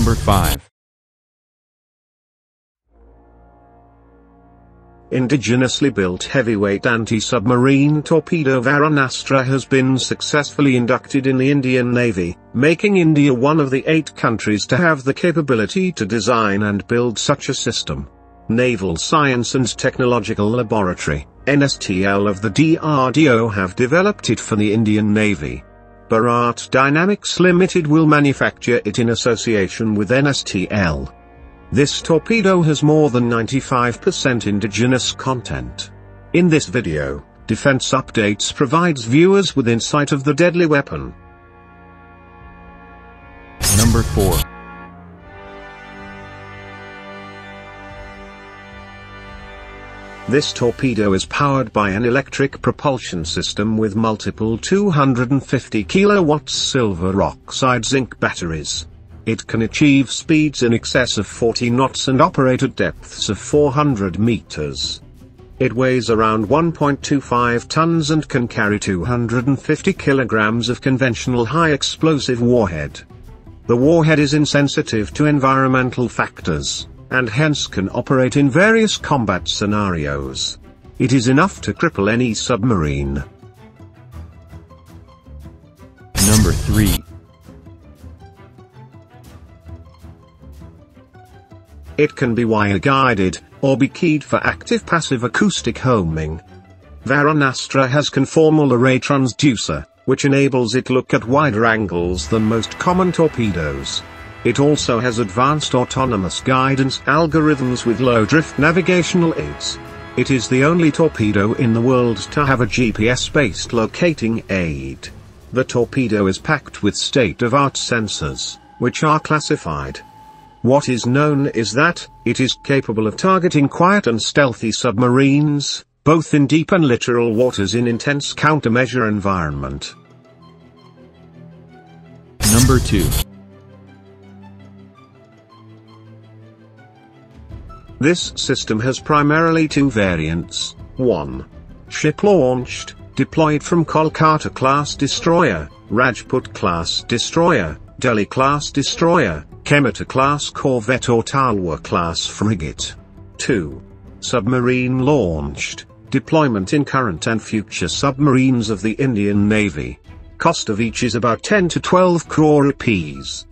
Number 5. Indigenously built heavyweight anti-submarine torpedo Varunastra has been successfully inducted in the Indian Navy, making India one of the eight countries to have the capability to design and build such a system. Naval Science and Technological Laboratory, NSTL of the DRDO have developed it for the Indian Navy. Bharat Dynamics Limited will manufacture it in association with NSTL. This torpedo has more than 95% indigenous content. In this video, Defense Updates provides viewers with insight of the deadly weapon. Number 4. This torpedo is powered by an electric propulsion system with multiple 250 kilowatts silver oxide zinc batteries. It can achieve speeds in excess of 40 knots and operate at depths of 400 meters. It weighs around 1.25 tons and can carry 250 kilograms of conventional high explosive warhead. The warhead is insensitive to environmental factors, and hence can operate in various combat scenarios. It is enough to cripple any submarine. Number 3. It can be wire-guided, or be keyed for active-passive acoustic homing. Varunastra has conformal array transducer, which enables it to look at wider angles than most common torpedoes. It also has advanced autonomous guidance algorithms with low drift navigational aids. It is the only torpedo in the world to have a GPS-based locating aid. The torpedo is packed with state-of-art sensors, which are classified what is known is that, it is capable of targeting quiet and stealthy submarines, both in deep and littoral waters in intense countermeasure environment. Number 2. This system has primarily two variants. 1. Ship-launched, deployed from Kolkata-class destroyer, Rajput-class destroyer, Delhi-class destroyer, Kamorta-class corvette or Talwar-class frigate. 2. Submarine launched, deployment in current and future submarines of the Indian Navy. Cost of each is about 10 to 12 crore rupees.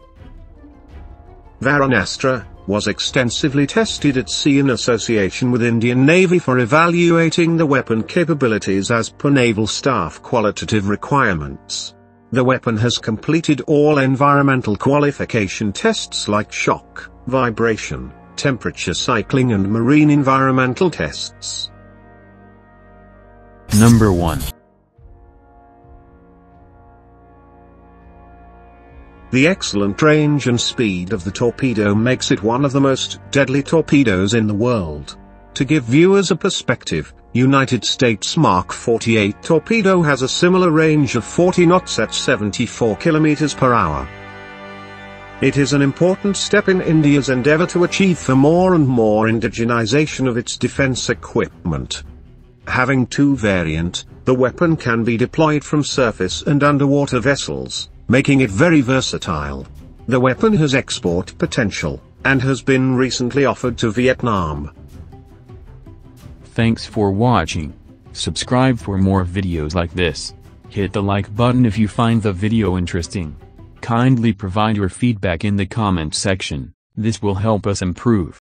Varunastra, was extensively tested at sea in association with Indian Navy for evaluating the weapon capabilities as per naval staff qualitative requirements. The weapon has completed all environmental qualification tests like shock, vibration, temperature cycling and marine environmental tests. Number 1. The excellent range and speed of the torpedo makes it one of the most deadly torpedoes in the world. To give viewers a perspective, United States Mark 48 torpedo has a similar range of 40 knots at 74 km per hour. It is an important step in India's endeavor to achieve for more and more indigenization of its defense equipment. Having two variant, the weapon can be deployed from surface and underwater vessels, making it very versatile. The weapon has export potential, and has been recently offered to Vietnam. Thanks for watching. Subscribe for more videos like this. Hit the like button if you find the video interesting. Kindly provide your feedback in the comment section, this will help us improve.